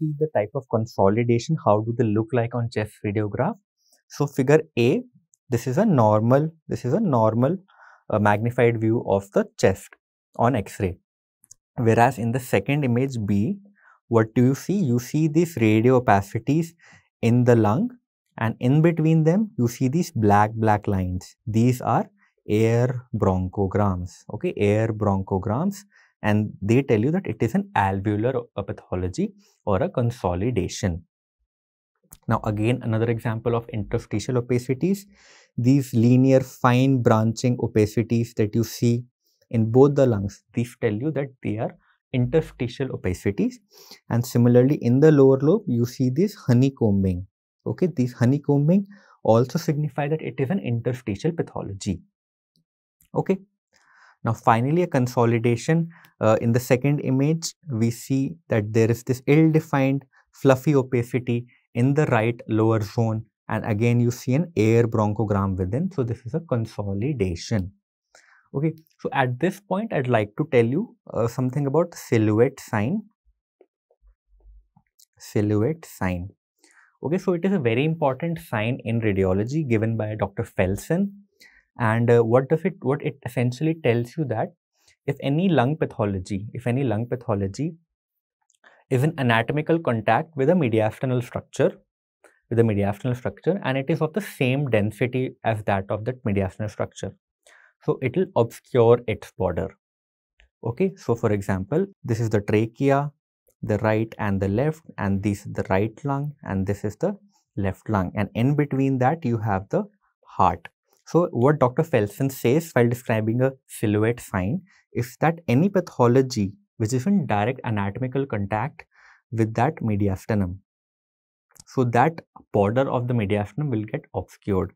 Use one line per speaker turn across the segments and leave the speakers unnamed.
the type of consolidation, how do they look like on chest radiograph? So figure A, this is a normal, this is a normal uh, magnified view of the chest on X-ray. Whereas in the second image B, what do you see? You see these radio opacities in the lung and in between them you see these black black lines. These are air bronchograms, okay, air bronchograms and they tell you that it is an alveolar uh, pathology or a consolidation. Now again another example of interstitial opacities, these linear fine branching opacities that you see in both the lungs, these tell you that they are interstitial opacities. And similarly in the lower lobe you see this honeycombing. Okay these honeycombing also signify that it is an interstitial pathology. Okay now finally a consolidation uh, in the second image we see that there is this ill-defined fluffy opacity in the right lower zone. And again you see an air bronchogram within. So this is a consolidation. Okay so at this point i'd like to tell you uh, something about silhouette sign. Silhouette sign. Okay so it is a very important sign in radiology given by dr felson and uh, what does it what it essentially tells you that if any lung pathology if any lung pathology is an anatomical contact with a mediastinal structure with a mediastinal structure and it is of the same density as that of that mediastinal structure so it will obscure its border. Okay, so for example, this is the trachea, the right and the left, and this is the right lung, and this is the left lung. And in between that, you have the heart. So what Dr. Felson says while describing a silhouette sign is that any pathology which is in direct anatomical contact with that mediastinum. So that border of the mediastinum will get obscured.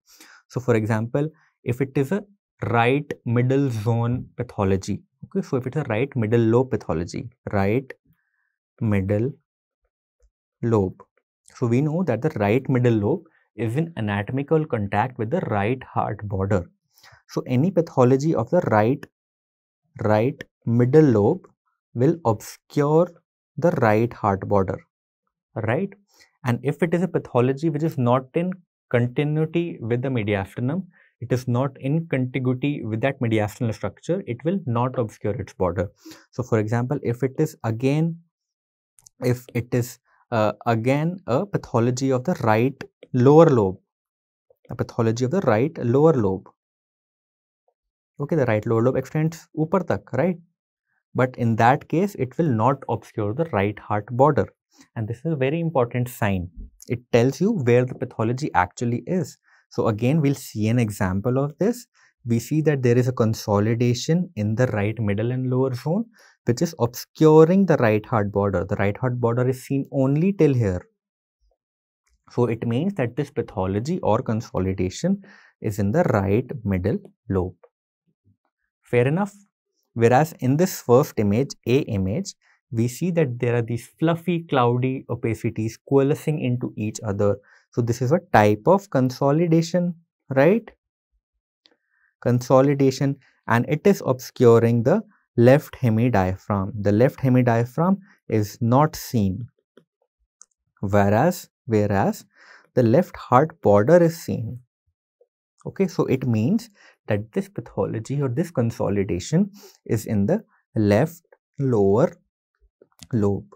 So for example, if it is a right middle zone pathology. Okay, so if it's a right middle lobe pathology, right middle lobe. So we know that the right middle lobe is in anatomical contact with the right heart border. So any pathology of the right right middle lobe will obscure the right heart border, right? And if it is a pathology which is not in continuity with the mediastinum, it is not in contiguity with that mediastinal structure, it will not obscure its border. So for example, if it is again, if it is uh, again a pathology of the right lower lobe, a pathology of the right lower lobe. Okay, the right lower lobe extends upar tak, right? But in that case, it will not obscure the right heart border. And this is a very important sign. It tells you where the pathology actually is. So again, we'll see an example of this. We see that there is a consolidation in the right middle and lower zone, which is obscuring the right heart border. The right heart border is seen only till here. So it means that this pathology or consolidation is in the right middle lobe. Fair enough. Whereas in this first image, A image, we see that there are these fluffy, cloudy opacities coalescing into each other so this is a type of consolidation, right? Consolidation and it is obscuring the left hemidiaphragm. The left hemidiaphragm is not seen. Whereas, whereas the left heart border is seen. Okay, so it means that this pathology or this consolidation is in the left lower lobe.